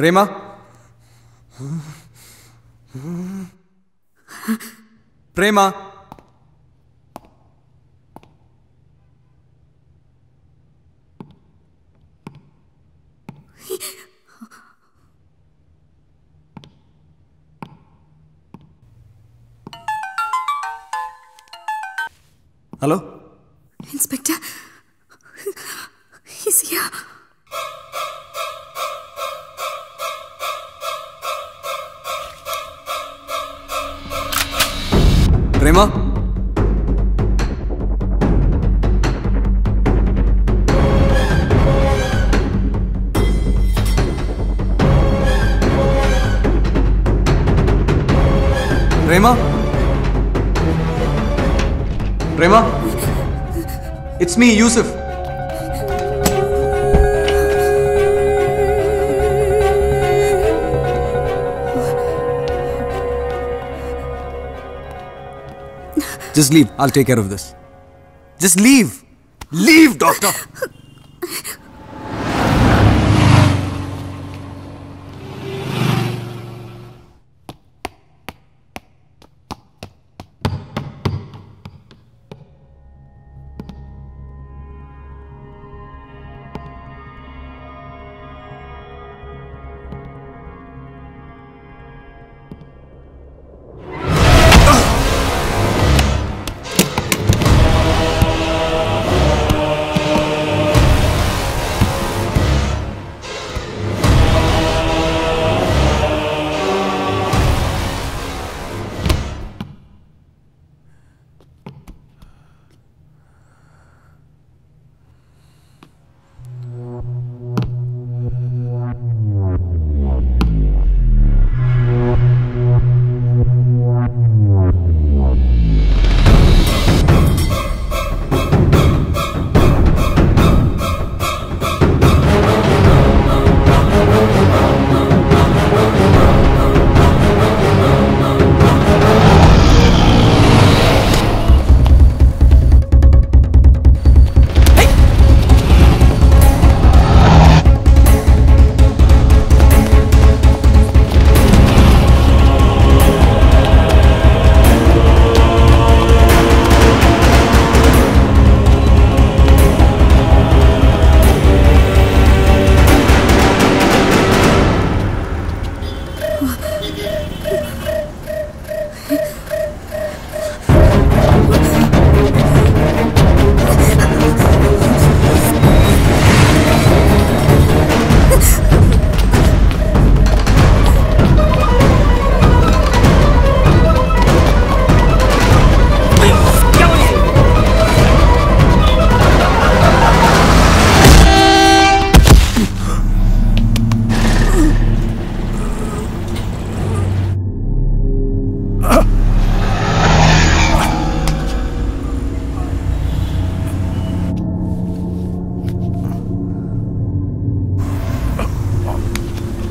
Prema Prema hello inspector Prema Prema Prema it's me Yusuf Just leave. I'll take care of this. Just leave. Leave, doctor.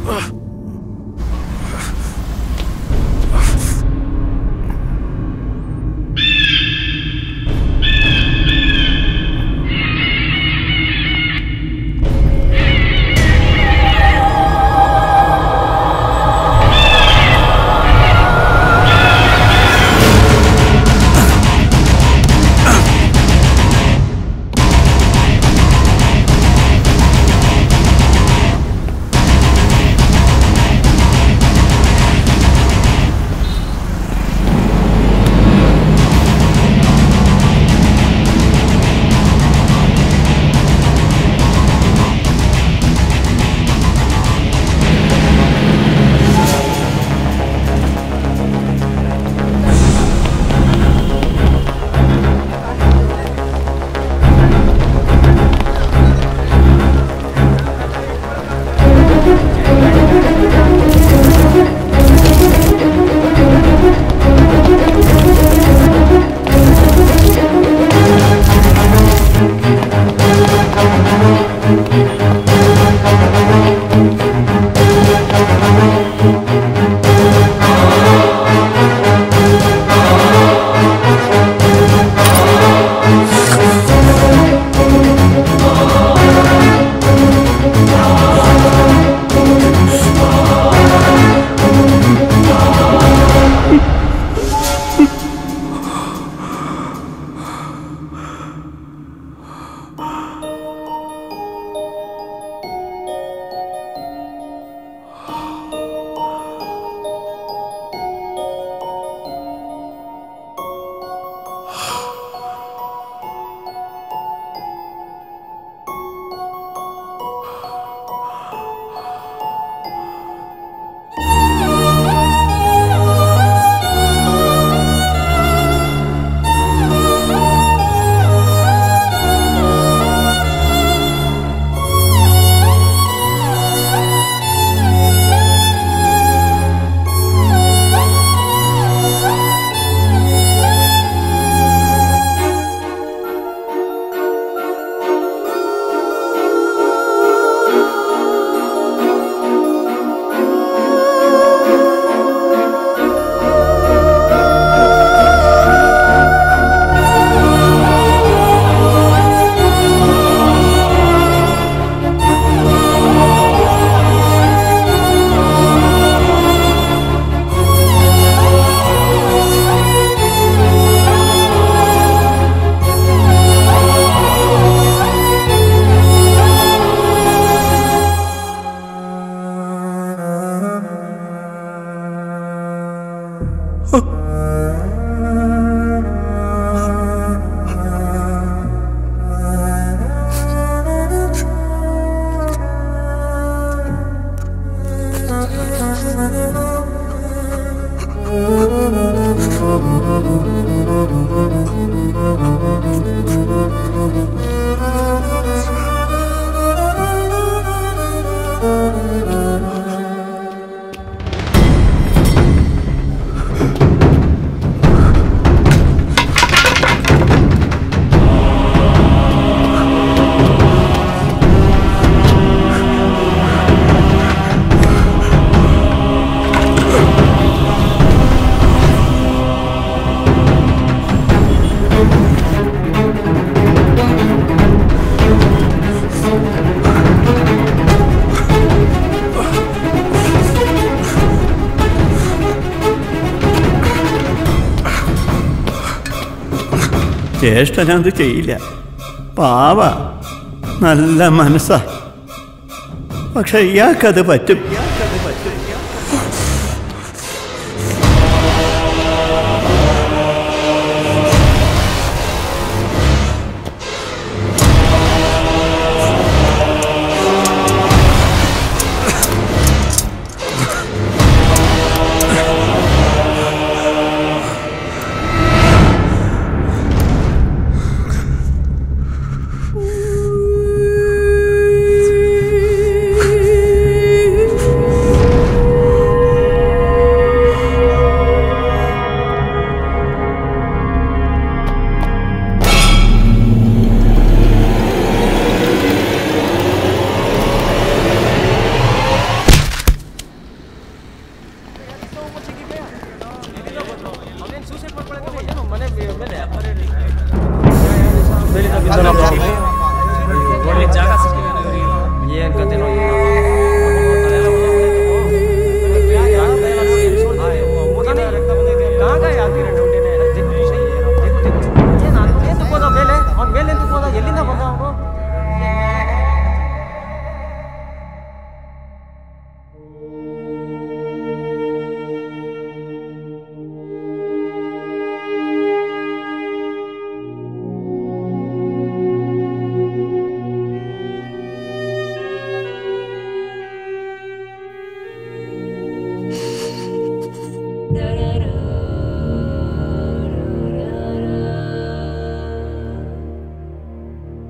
Ugh. ജ്യേഷ്ഠനത് ചെയ്യില്ല. പാവ. നല്ല മനസ്സാ. പക്ഷെ ഇയാൾക്കത് പറ്റും.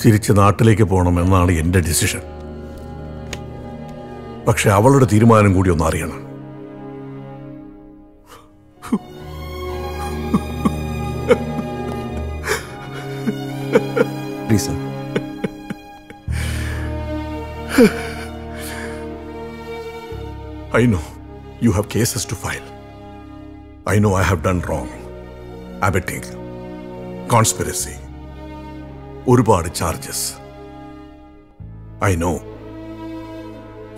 തിരിച്ച് നാട്ടിലേക്ക് പോകണമെന്നാണ് എന്റെ ഡിസിഷൻ. പക്ഷെ അവളുടെ തീരുമാനം കൂടി ഒന്ന് അറിയണം. I know you have cases to file I know I have done wrong abetting conspiracy ഒരുപാട് ചാർജസ് ഐ നോ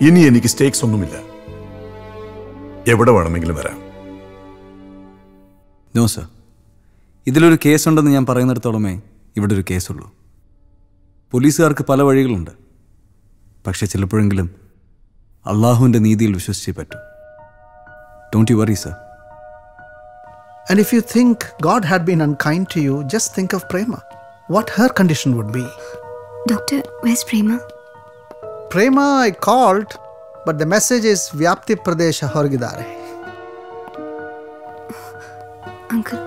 ഇനി എനിക്ക് സ്റ്റേക്സ് ഒന്നുമില്ല. എവിടെ വേണമെങ്കിലും വരാം. നോ സർ ഇതിലൊരു കേസുണ്ടെന്ന് ഞാൻ പറയുന്നിടത്തോളമേ ഇവിടെ ഒരു കേസുള്ളൂ. പോലീസുകാർക്ക് പല വഴികളുണ്ട്. പക്ഷെ ചിലപ്പോഴെങ്കിലും അള്ളാഹുവിന്റെ നീതിയിൽ വിശ്വസിച്ചേ പറ്റൂ. Don't you worry sir and if you think God had been un unkind to you just think of Prema. what her condition would be. Doctor, where's Prema? Prema, I called, but the message is Vyapti Pradesh Horgidare. Uncle.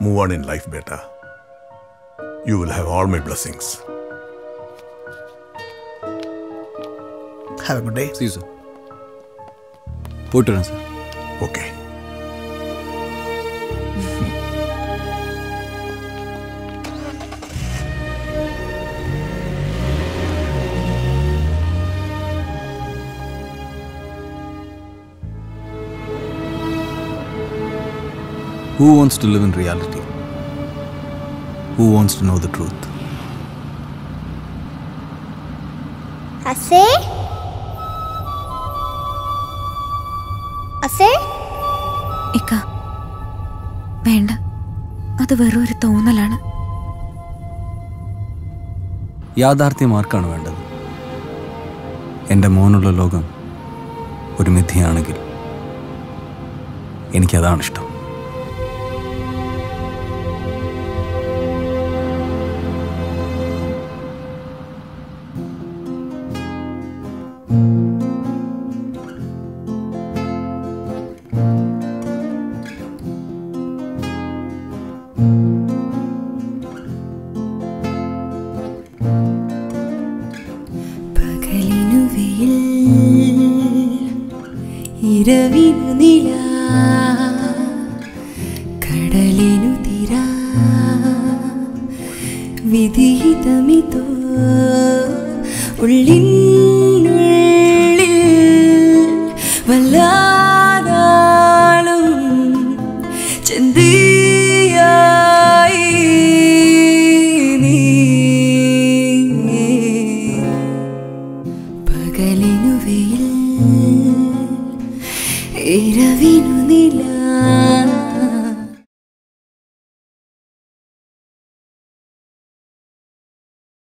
Move on in life, beta. You will have all my blessings. Have a good day. See you, sir. Poittu sir. Who wants to live in reality? Who wants to know the truth? അസേ അസേ ഇക്ക വേണ്ട. അത് വെറും ഒരു തോന്നലാണ്. യാഥാർത്ഥ്യം ആർക്കാണ് വേണ്ടത്? എന്റെ മോനുള്ള ലോകം ഒരു മിഥിയാണെങ്കിൽ എനിക്കതാണ് ഇഷ്ടം ഇരവിനു നില കടലിനു തിര വിധിഹിതമിതോ ഉള്ളിനുള്ളിൽ വല്ലാതാളും ചന്തിയായി